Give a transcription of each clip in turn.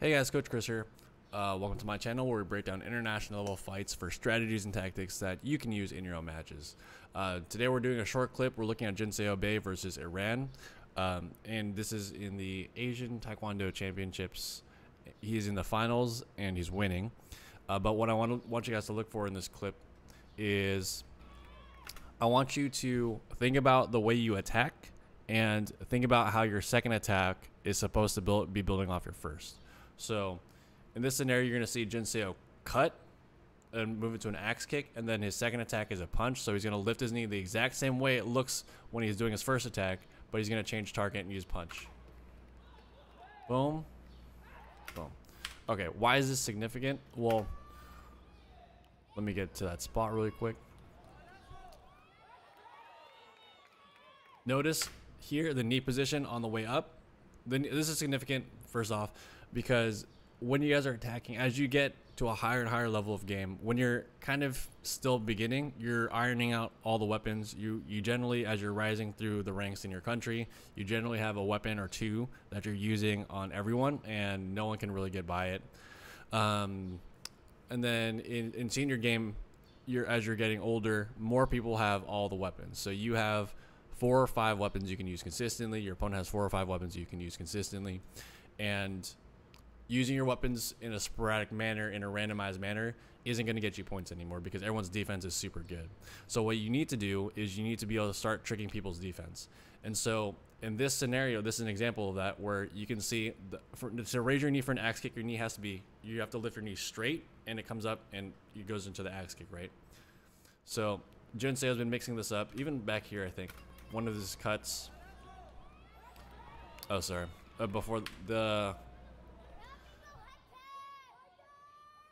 Hey guys, Coach Kris here. Uh, welcome to my channel where we break down international level fights for strategies and tactics that you can use in your own matches. Uh, today we're doing a short clip. We're looking at Jun Seo Bae versus Iran. Um, and this is in the Asian Taekwondo Championships. He's in the finals and he's winning. Uh, but what I want, want you guys to look for in this clip is I want you to think about the way you attack and think about how your second attack is supposed to build, be building off your first. So in this scenario, you're going to see Jun Seo cut and move into an axe kick, and then his second attack is a punch. So he's going to lift his knee the exact same way it looks when he's doing his first attack, but he's going to change target and use punch. Boom. Boom. Okay, why is this significant? Well, let me get to that spot really quick. Notice here the knee position on the way up. The, this is significant, first off, because when you guys are attacking, as you get to a higher and higher level of game, when you're kind of still beginning, you're ironing out all the weapons. You you generally, as you're rising through the ranks in your country, you generally have a weapon or two that you're using on everyone, and no one can really get by it. Um, and then in, in senior game, you're as you're getting older, more people have all the weapons. So you have four or five weapons you can use consistently. Your opponent has four or five weapons you can use consistently, and using your weapons in a sporadic manner, in a randomized manner, isn't going to get you points anymore because everyone's defense is super good. So what you need to do is you need to be able to start tricking people's defense. And so in this scenario, this is an example of that where you can see the, for, to raise your knee for an axe kick, your knee has to be you have to lift your knee straight and it comes up and it goes into the axe kick, right? So Jun Seo has been mixing this up. Even back here, I think one of his cuts. Oh, sorry. Uh, before the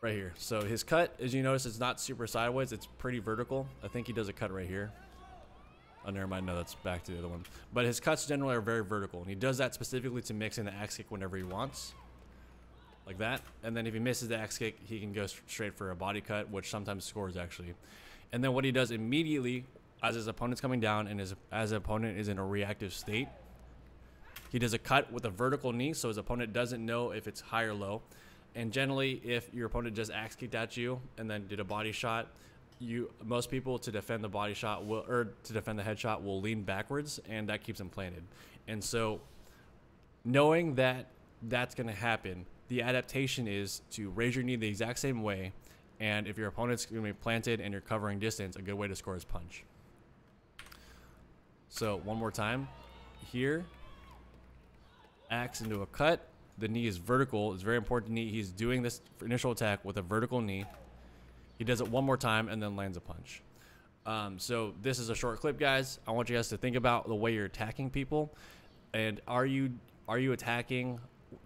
right here. So his cut, as you notice, it's not super sideways. It's pretty vertical. I think he does a cut right here. Oh, never mind. No, that's back to the other one. But his cuts generally are very vertical. And he does that specifically to mix in the axe kick whenever he wants. Like that. And then if he misses the axe kick, he can go straight for a body cut, which sometimes scores actually. And then what he does immediately, as his opponent's coming down and his, as his opponent is in a reactive state, he does a cut with a vertical knee so his opponent doesn't know if it's high or low. And generally, if your opponent just axe kicked at you and then did a body shot, you most people to defend the body shot will or to defend the headshot will lean backwards, and that keeps them planted. And so, knowing that that's going to happen, the adaptation is to raise your knee the exact same way. And if your opponent's going to be planted and you're covering distance, a good way to score is punch. So one more time, here, axe into a cut, the knee is vertical. It's very important to knee. He's doing this initial attack with a vertical knee. He does it one more time and then lands a punch. Um, so this is a short clip, guys. I want you guys to think about the way you're attacking people, and are you are you attacking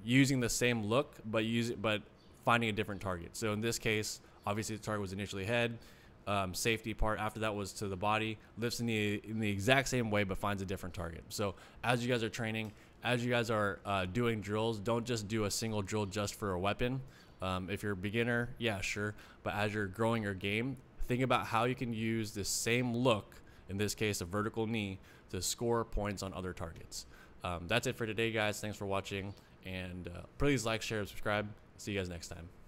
using the same look but use but finding a different target? So in this case, obviously the target was initially head. Um, safety part after that was to the body, lifts in the in the exact same way but finds a different target. So as you guys are training, as you guys are uh, doing drills, don't just do a single drill just for a weapon. Um, if you're a beginner, yeah, sure. But as you're growing your game, think about how you can use the same look, in this case, a vertical knee, to score points on other targets. Um, that's it for today, guys. Thanks for watching. And uh, please like, share, and subscribe. See you guys next time.